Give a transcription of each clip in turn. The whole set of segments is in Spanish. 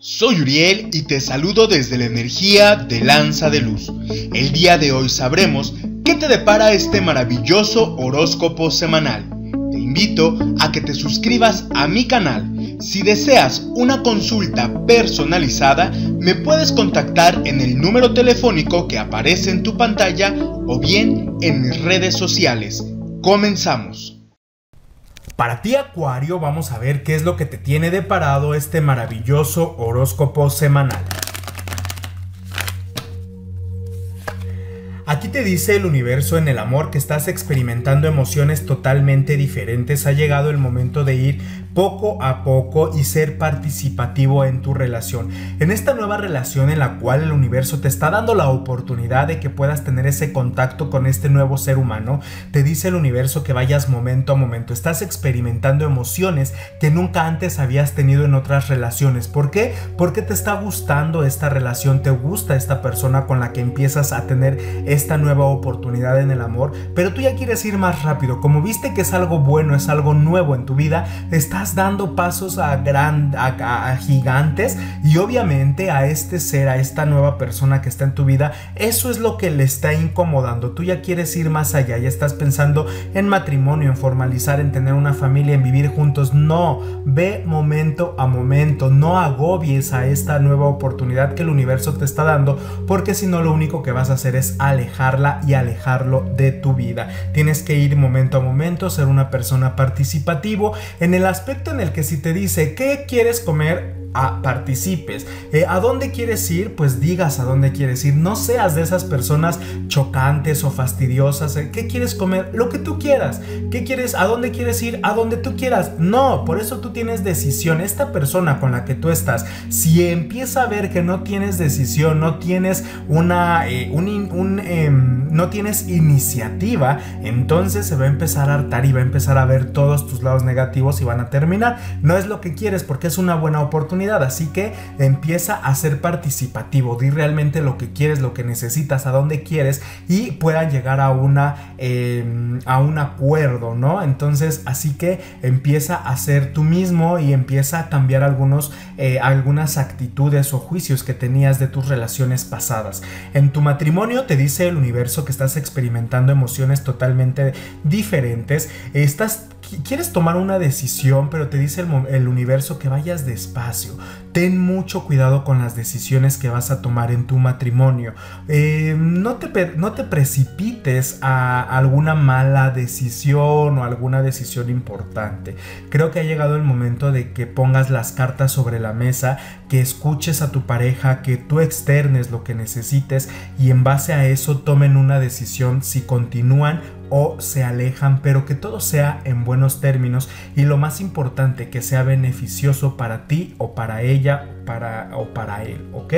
Soy Uriel y te saludo desde la energía de Lanza de Luz. El día de hoy sabremos qué te depara este maravilloso horóscopo semanal. Te invito a que te suscribas a mi canal. Si deseas una consulta personalizada, me puedes contactar en el número telefónico que aparece en tu pantalla o bien en mis redes sociales. Comenzamos. Para ti Acuario vamos a ver qué es lo que te tiene deparado este maravilloso horóscopo semanal. Aquí te dice el universo en el amor que estás experimentando emociones totalmente diferentes. Ha llegado el momento de ir poco a poco y ser participativo en tu relación. En esta nueva relación en la cual el universo te está dando la oportunidad de que puedas tener ese contacto con este nuevo ser humano, te dice el universo que vayas momento a momento. Estás experimentando emociones que nunca antes habías tenido en otras relaciones. ¿Por qué? Porque te está gustando esta relación, te gusta esta persona con la que empiezas a tener esta nueva oportunidad en el amor, pero tú ya quieres ir más rápido. Como viste que es algo bueno, es algo nuevo en tu vida, estás dando pasos a, gran, a, gigantes y obviamente a este ser, a esta nueva persona que está en tu vida, eso es lo que le está incomodando. Tú ya quieres ir más allá, ya estás pensando en matrimonio, en formalizar, en tener una familia, en vivir juntos. No, ve momento a momento, no agobies a esta nueva oportunidad que el universo te está dando, porque si no lo único que vas a hacer es alejar alejarla y alejarlo de tu vida. Tienes que ir momento a momento, ser una persona participativo en el aspecto en el que si te dice qué quieres comer, a participes. Eh, ¿A dónde quieres ir? Pues digas a dónde quieres ir. No seas de esas personas chocantes o fastidiosas. Eh, ¿Qué quieres comer? Lo que tú quieras. ¿Qué quieres? ¿A dónde quieres ir? A donde tú quieras. No, por eso tú tienes decisión. Esta persona con la que tú estás, si empieza a ver que no tienes decisión, no tienes una, eh, un, em, no tienes iniciativa, entonces se va a empezar a hartar y va a empezar a ver todos tus lados negativos y van a terminar. No es lo que quieres porque es una buena oportunidad Así que empieza a ser participativo, di realmente lo que quieres, lo que necesitas, a dónde quieres y puedan llegar a, una, em, a un acuerdo, ¿no? Entonces, así que empieza a ser tú mismo y empieza a cambiar algunos, eh, algunas actitudes o juicios que tenías de tus relaciones pasadas. En tu matrimonio te dice el universo que estás experimentando emociones totalmente diferentes. Estás quieres tomar una decisión, pero te dice el, universo que vayas despacio. Ten mucho cuidado con las decisiones que vas a tomar en tu matrimonio. Eh, no, te, no te precipites a alguna mala decisión o alguna decisión importante. Creo que ha llegado el momento de que pongas las cartas sobre la mesa, que escuches a tu pareja, que tú externes lo que necesites y en base a eso tomen una decisión si continúan o se alejan, pero que todo sea en buenos términos y lo más importante, que sea beneficioso para ti o para ella para, o para él, ¿ok?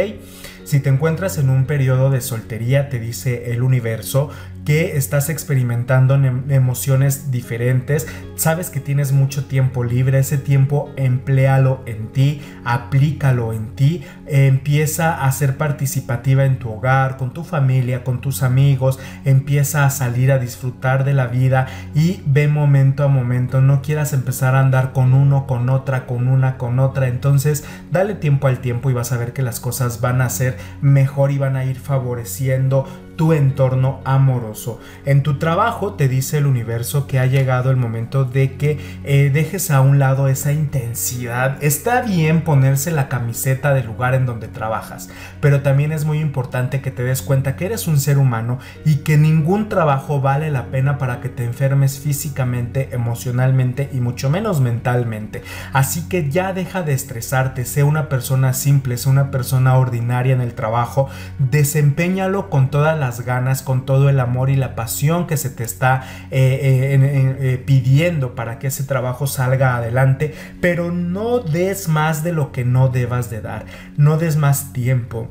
Si te encuentras en un periodo de soltería, te dice el universo, que estás experimentando emociones diferentes, sabes que tienes mucho tiempo libre, ese tiempo empléalo en ti, aplícalo en ti, empieza a ser participativa en tu hogar, con tu familia, con tus amigos, empieza a salir a disfrutar de la vida y ve momento a momento, no quieras empezar a andar con uno, con otra, con una, con otra, entonces dale tiempo al tiempo y vas a ver que las cosas van a ser mejor y van a ir favoreciendo tu entorno amoroso. En tu trabajo te dice el universo que ha llegado el momento de que eh, dejes a un lado esa intensidad. Está bien ponerse la camiseta del lugar en donde trabajas, pero también es muy importante que te des cuenta que eres un ser humano y que ningún trabajo vale la pena para que te enfermes físicamente, emocionalmente y mucho menos mentalmente. Así que ya deja de estresarte, sé una persona simple, sé una persona ordinaria en el trabajo, desempeñalo con todas las ganas, con todo el amor y la pasión que se te está eh, eh, eh, pidiendo para que ese trabajo salga adelante, pero no des más de lo que no debas de dar, no des más tiempo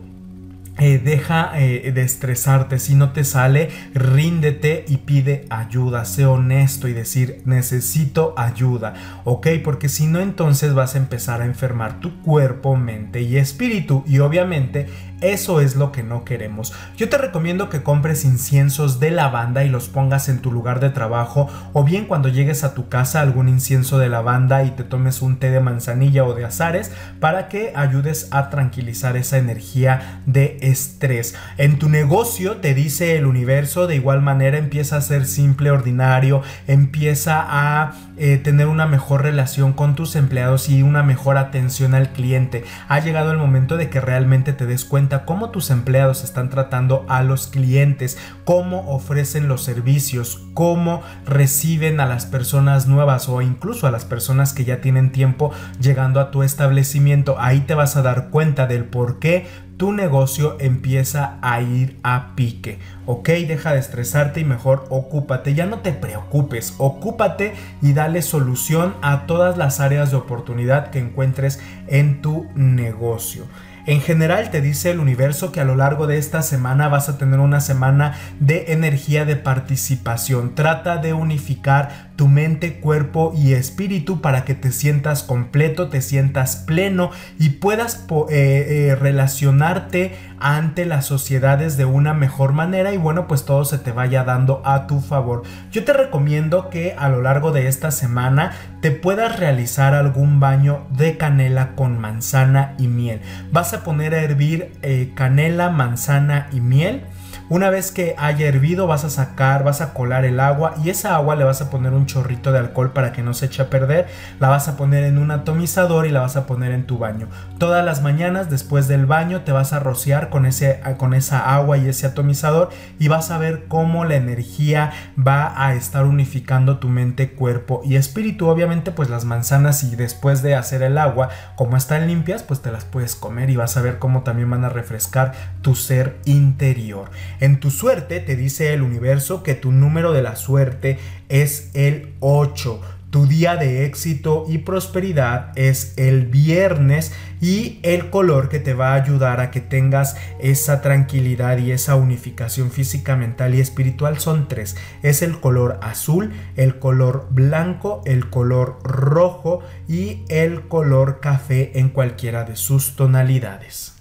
eh, deja eh, de estresarte, si no te sale, ríndete y pide ayuda, sé honesto y decir necesito ayuda, ¿ok? Porque si no entonces vas a empezar a enfermar tu cuerpo, mente y espíritu y obviamente eso es lo que no queremos. Yo te recomiendo que compres inciensos de lavanda y los pongas en tu lugar de trabajo o bien cuando llegues a tu casa algún incienso de lavanda y te tomes un té de manzanilla o de azares para que ayudes a tranquilizar esa energía de estrés. En tu negocio te dice el universo de igual manera empieza a ser simple, ordinario, empieza a eh, tener una mejor relación con tus empleados y una mejor atención al cliente. Ha llegado el momento de que realmente te des cuenta cómo tus empleados están tratando a los clientes, cómo ofrecen los servicios, cómo reciben a las personas nuevas o incluso a las personas que ya tienen tiempo llegando a tu establecimiento. Ahí te vas a dar cuenta del por qué tu negocio empieza a ir a pique. Ok, deja de estresarte y mejor ocúpate. Ya no te preocupes, ocúpate y dale solución a todas las áreas de oportunidad que encuentres en tu negocio. En general te dice el universo que a lo largo de esta semana vas a tener una semana de energía de participación. Trata de unificar tu mente, cuerpo y espíritu para que te sientas completo, te sientas pleno y puedas eh, eh, relacionarte ante las sociedades de una mejor manera y bueno pues todo se te vaya dando a tu favor. Yo te recomiendo que a lo largo de esta semana te puedas realizar algún baño de canela con manzana y miel. Vas a poner a hervir eh, canela, manzana y miel una vez que haya hervido vas a sacar, vas a colar el agua y esa agua le vas a poner un chorrito de alcohol para que no se eche a perder. La vas a poner en un atomizador y la vas a poner en tu baño. Todas las mañanas después del baño te vas a rociar con, ese, con esa agua y ese atomizador y vas a ver cómo la energía va a estar unificando tu mente, cuerpo y espíritu. Obviamente pues las manzanas y después de hacer el agua, como están limpias, pues te las puedes comer y vas a ver cómo también van a refrescar tu ser interior. En tu suerte te dice el universo que tu número de la suerte es el 8. Tu día de éxito y prosperidad es el viernes y el color que te va a ayudar a que tengas esa tranquilidad y esa unificación física, mental y espiritual son tres. Es el color azul, el color blanco, el color rojo y el color café en cualquiera de sus tonalidades.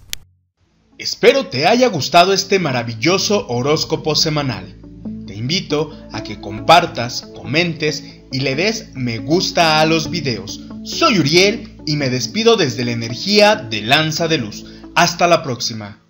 Espero te haya gustado este maravilloso horóscopo semanal. Te invito a que compartas, comentes y le des me gusta a los videos. Soy Uriel y me despido desde la energía de Lanza de Luz. Hasta la próxima.